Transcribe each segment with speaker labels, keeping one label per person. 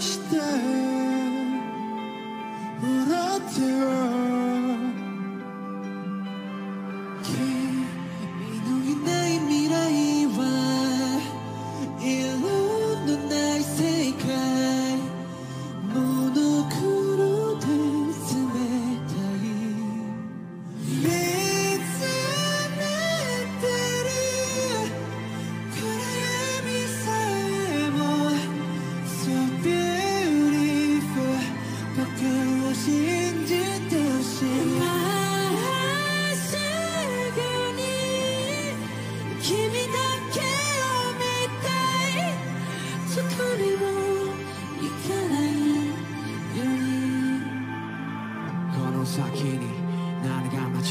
Speaker 1: して笑っ
Speaker 2: て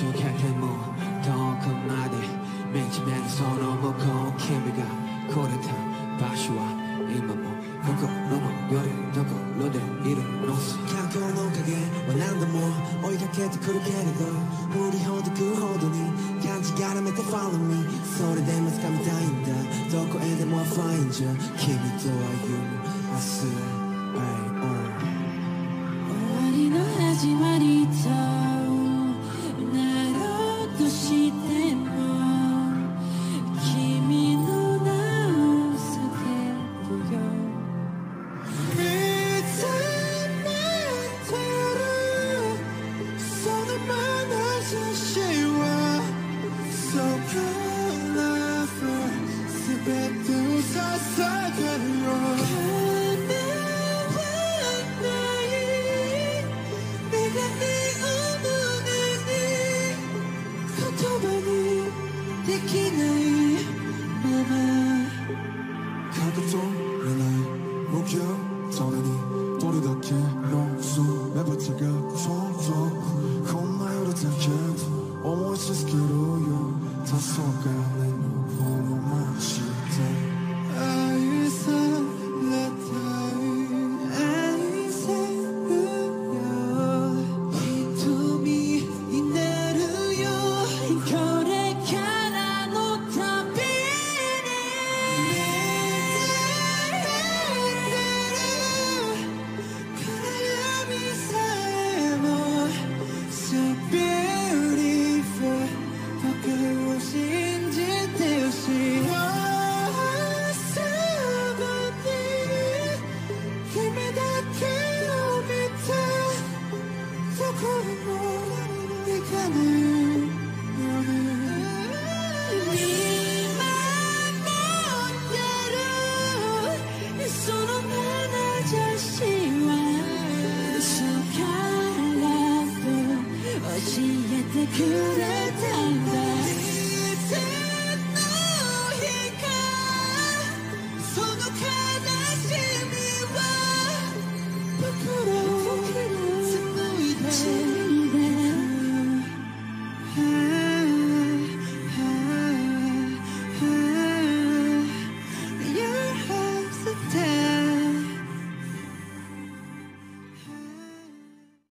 Speaker 2: 受けても遠くまで見つめるその向こう君が来れた。場所は今も心のよりどころでいるの。さ
Speaker 1: 環境の影は何度も追いかけてくるけれど振りほどくほどに感じがらめて Follow me それでも掴みたいんだどこへでも Find you 君と歩む明日 Hey, uh. 終わりの始まりと。その眼差しは So colorful 全てを捧げるよ叶わ
Speaker 3: 今持って
Speaker 1: るそのまなざしは力と教えてくれる dancing